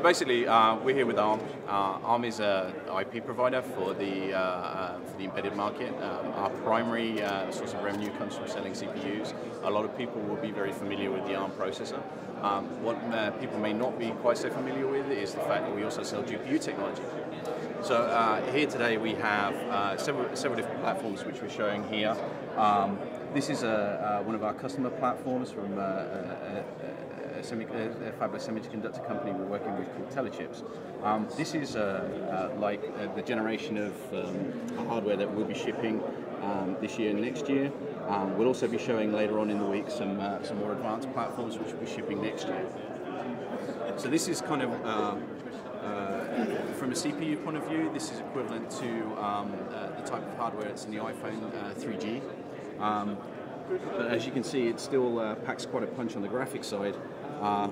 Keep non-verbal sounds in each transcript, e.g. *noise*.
basically, uh, we're here with ARM. Uh, ARM is an IP provider for the uh, uh, for the embedded market. Um, our primary uh, source of revenue comes from selling CPUs. A lot of people will be very familiar with the ARM processor. Um, what uh, people may not be quite so familiar with is the fact that we also sell GPU technology. So here today we have several several different platforms which we're showing here. Um, this is a, one of our customer platforms from a, semi, a, fabless semiconductor company we're working with called Telechips. Um, this is uh, uh, like uh, the generation of um, hardware that we'll be shipping um, this year and next year. Um, we'll also be showing later on in the week some, uh, some more advanced platforms which we'll be shipping next year. So this is kind of uh, uh, from a CPU point of view, this is equivalent to um, the type of hardware that's in the iPhone uh, 3G. Um, but as you can see, it still uh, packs quite a punch on the graphics side. Uh,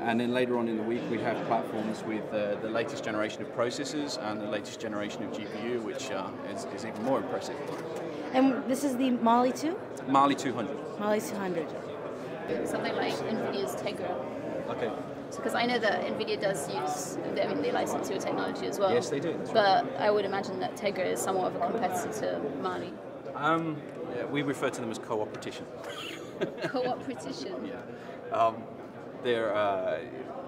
and then later on in the week, we have platforms with uh, the latest generation of processors and the latest generation of GPU, which uh, is, is, even more impressive. And this is the Mali 2? Mali 200. Mali 200. Something like NVIDIA's Tegra. Okay. Because I know that NVIDIA does use, I mean, they license your technology as well. Yes, they do. But right. I would imagine that Tegra is somewhat of a competitor to Mali. Um, yeah, we refer to them as co-opetition. co-opetition? *laughs* yeah. Um, they're, uh,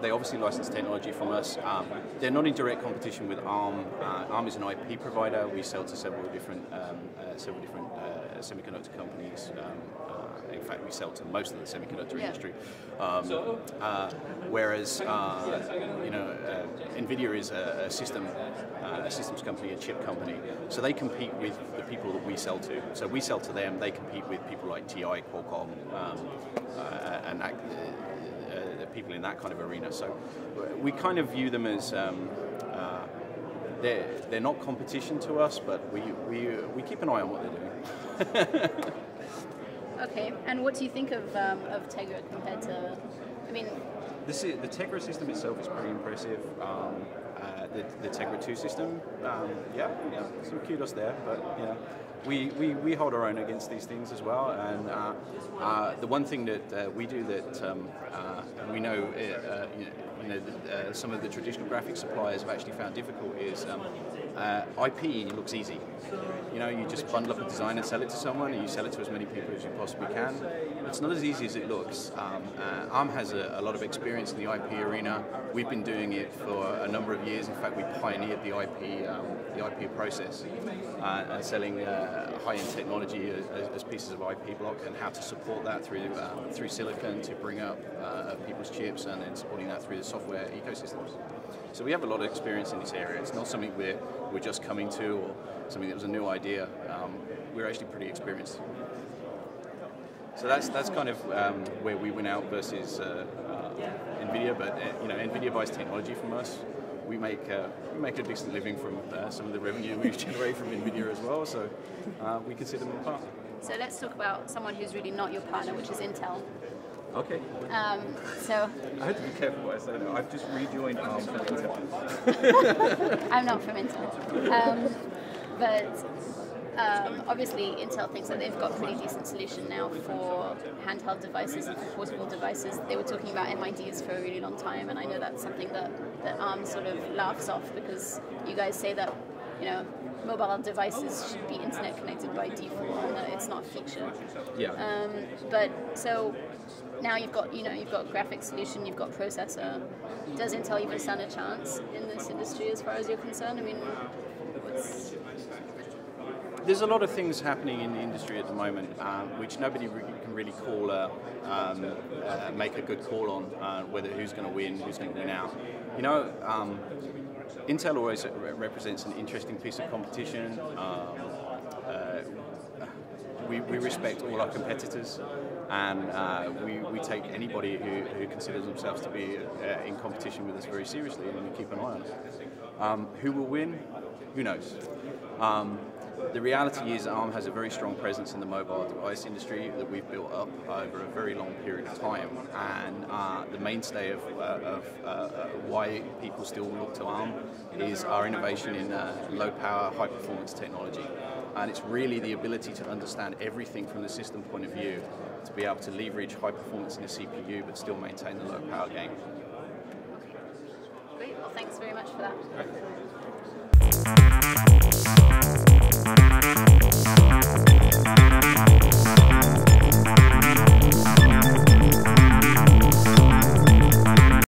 they obviously license technology from us. Um, they're not in direct competition with ARM. Uh, ARM is an IP provider. We sell to several different, um, uh, several different uh, semiconductor companies. Um, uh, in fact, we sell to most of the semiconductor yeah. industry. Um, uh, whereas, you know, NVIDIA is a, a system, a systems company, a chip company. So they compete with the people that we sell to. So we sell to them. They compete with people like TI, Qualcomm, um, and people in that kind of arena. So we kind of view them as um, uh, they're, they're not competition to us, but we, we, we keep an eye on what they're doing. *laughs* okay, and what do you think of, um, of Tegra compared to, I mean... This is, the Tegra system itself is pretty impressive. Um, uh, the, the Tegra 2 system, um, yeah, yeah, some kudos there, but yeah we, we, we hold our own against these things as well. And uh, uh, the one thing that uh, we do that um, uh, we know, you know, you know uh, some of the traditional graphic suppliers have actually found difficult is um, IP looks easy. You know, you just bundle up a design and sell it to someone, and you sell it to as many people as you possibly can. It's not as easy as it looks. Um, ARM has a, a, lot of experience in the IP arena. We've been doing it for a number of years. In fact, we pioneered the IP, um, the IP process and selling uh, high-end technology as, as, pieces of IP block and how to support that through um, through silicon to bring up uh, people's chips and then supporting that through the software ecosystems. So we have a lot of experience in this area. It's not something we're, we're just coming to or something that was a new idea. Um, we're actually pretty experienced. So that's that's kind of um, where we went out versus uh, uh, NVIDIA, but uh, you know NVIDIA buys technology from us we make uh, we make a decent living from uh, some of the revenue we *laughs* generate from Nvidia as well. So uh, we consider them a partner. So let's talk about someone who's really not your partner, which is Intel. Okay. Um, so. I have to be careful what I say. I've just rejoined ARM from Intel. *laughs* I'm not from Intel, um, but um, obviously, Intel thinks that they've got a pretty decent solution now for handheld devices and for portable devices. They were talking about MIDs for a really long time, and I know that's something that, that ARM sort of laughs off because you guys say that, you know, mobile devices should be internet connected by default and that it's not a feature. Yeah. Um, but so now you've got you know you've got graphics solution, you've got processor. Does Intel even stand a chance in this industry as far as you're concerned? I mean, what's there's a lot of things happening in the industry at the moment, um, which nobody can really call a, um, uh, make a good call on uh, whether who's going to win, who's going to win out. You know, um, Intel always re- represents an interesting piece of competition. Um, uh, we, we, respect all our competitors, and uh, we, we take anybody who, who considers themselves to be uh, in competition with us very seriously, and we keep an eye on it. Um, who will win? Who knows? Um, the reality is ARM has a very strong presence in the mobile device industry that we've built up over a very long period of time. And uh, the mainstay of, uh, of uh, uh why people still look to ARM is our innovation in uh, low power, high performance technology. And it's really the ability to understand everything from the system point of view to be able to leverage high performance in a CPU but still maintain the low power game. Great, well thanks very much for that.